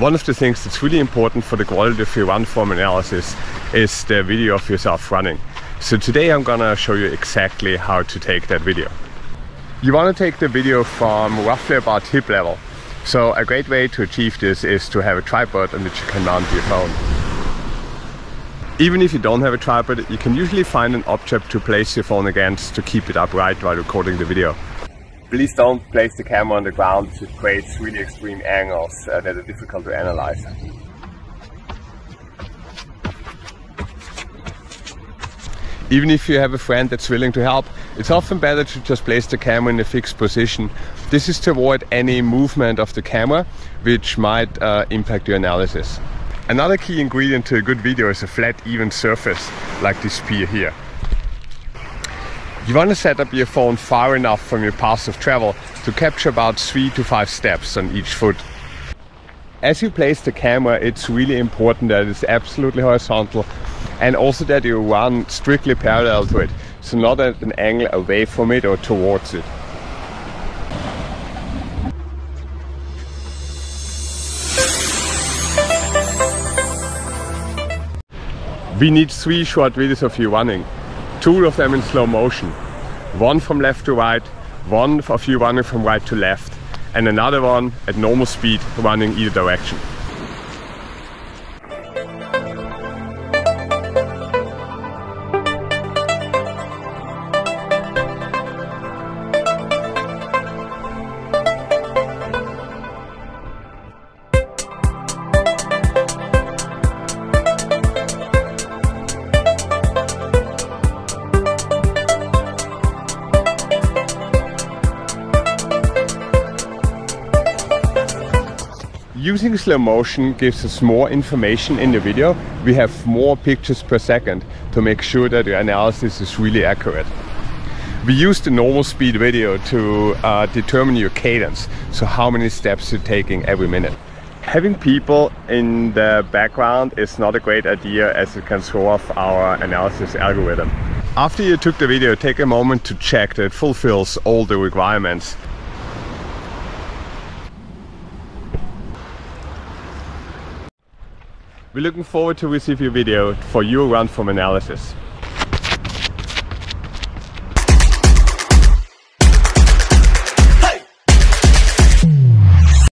One of the things that's really important for the quality of your run form analysis is the video of yourself running. So today I'm gonna show you exactly how to take that video. You wanna take the video from roughly about hip level. So a great way to achieve this is to have a tripod on which you can mount your phone. Even if you don't have a tripod, you can usually find an object to place your phone against to keep it upright while recording the video. Please don't place the camera on the ground, it creates really extreme angles uh, that are difficult to analyze. Even if you have a friend that's willing to help, it's often better to just place the camera in a fixed position. This is to avoid any movement of the camera, which might uh, impact your analysis. Another key ingredient to a good video is a flat, even surface, like this spear here. You want to set up your phone far enough from your path of travel to capture about 3 to 5 steps on each foot. As you place the camera, it's really important that it's absolutely horizontal and also that you run strictly parallel to it, so not at an angle away from it or towards it. We need three short videos of you running, two of them in slow motion, one from left to right, one of you running from right to left, and another one at normal speed running either direction. Using slow motion gives us more information in the video. We have more pictures per second to make sure that the analysis is really accurate. We use the normal speed video to uh, determine your cadence, so how many steps you're taking every minute. Having people in the background is not a great idea as it can throw off our analysis algorithm. After you took the video, take a moment to check that it fulfills all the requirements We're looking forward to receive your video for your run form analysis.